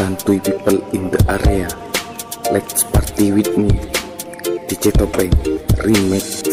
Santuy people in the area. Let's party with me. DJ Topeng Remix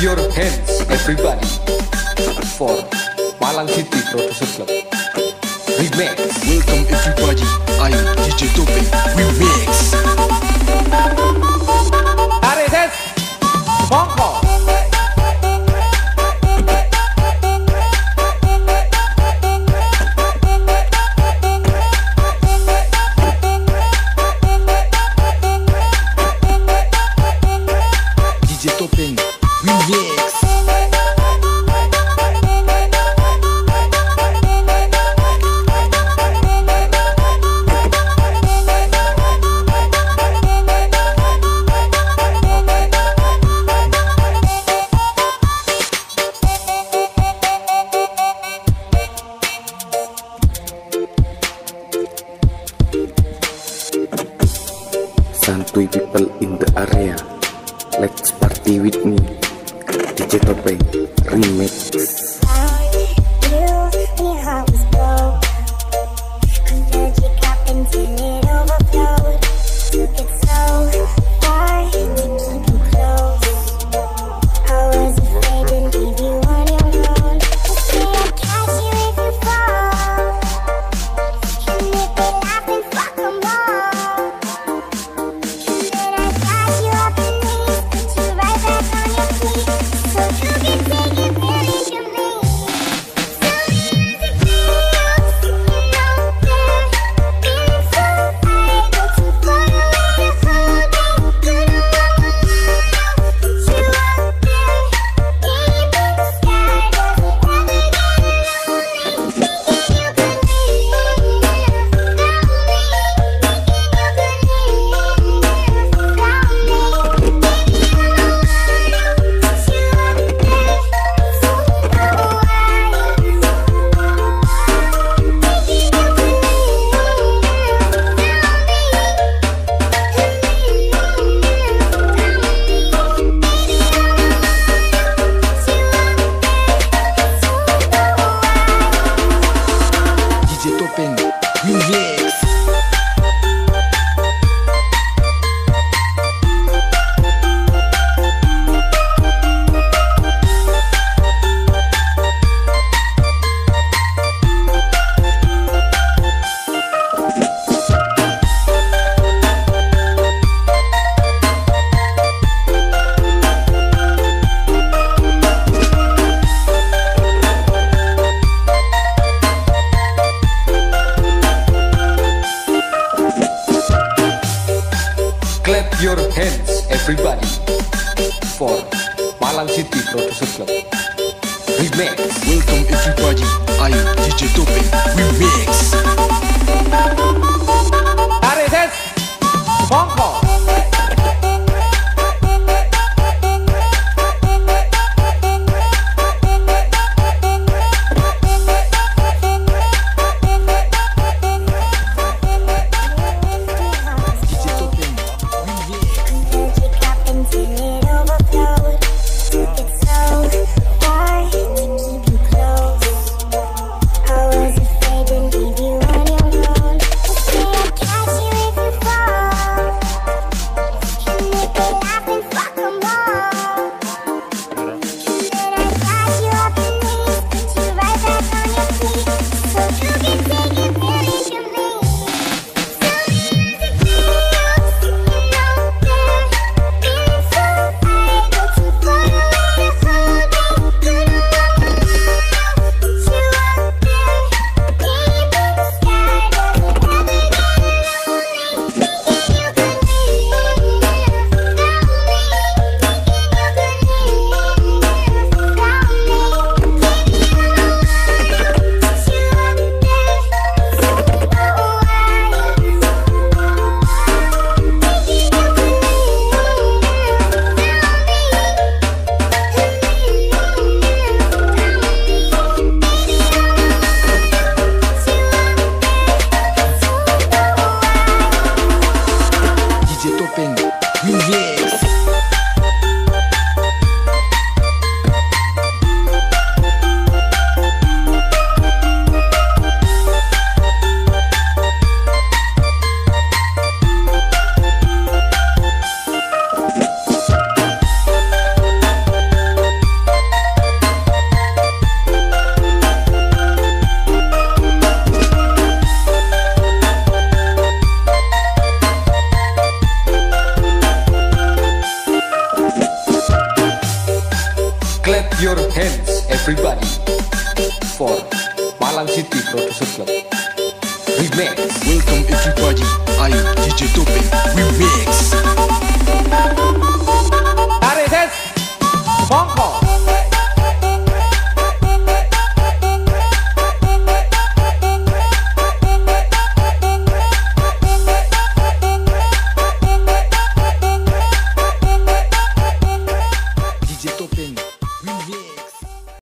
your hands everybody. For Malang City Producer Club. Remix. Welcome everybody, I'm DJ Tope. Remix. Tarik Des Mongko DJ Topeng Santuy people in the area. Let's party with me Digital Brain Remix. everybody for Malang City Producer Club. Remix Welcome everybody, I am DJ Tope Remix Arises Bangkok everybody for Malang City Producer Club. Remix. Welcome everybody, I am DJ Topeng Remix. Tarik Bongo.